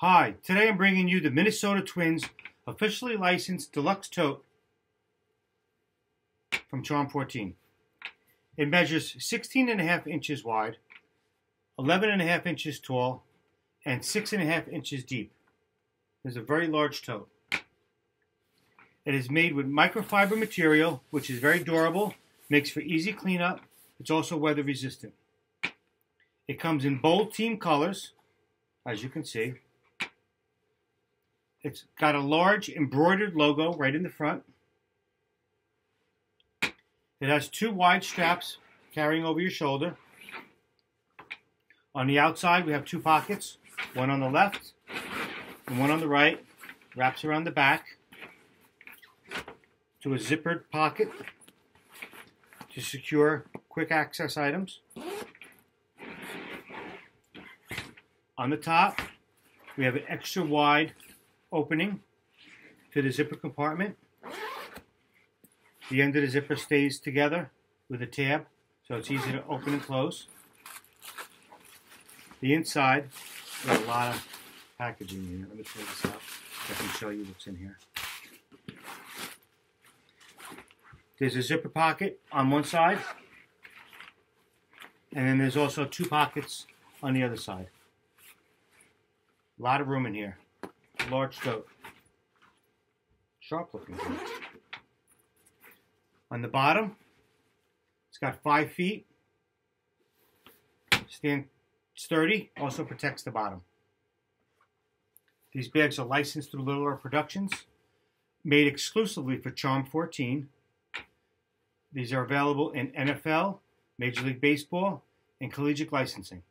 Hi, today I'm bringing you the Minnesota Twins officially licensed deluxe tote from Charm 14. It measures 16 and a half inches wide, 11 and a half inches tall, and six and a half inches deep. It's a very large tote. It is made with microfiber material, which is very durable, makes for easy cleanup. It's also weather resistant. It comes in bold team colors, as you can see. It's got a large embroidered logo right in the front. It has two wide straps carrying over your shoulder. On the outside, we have two pockets, one on the left and one on the right. Wraps around the back to a zippered pocket to secure quick access items. On the top, we have an extra wide opening to the zipper compartment. The end of the zipper stays together with a tab, so it's easy to open and close. The inside, got a lot of packaging in here. Let me pull this out. I can show you what's in here. There's a zipper pocket on one side, and then there's also two pockets on the other side. A lot of room in here. Large tote. Sharp looking. On the bottom, it's got five feet. Stand sturdy, also protects the bottom. These bags are licensed through Little Earth Productions, made exclusively for Charm 14. These are available in NFL, Major League Baseball, and collegiate licensing.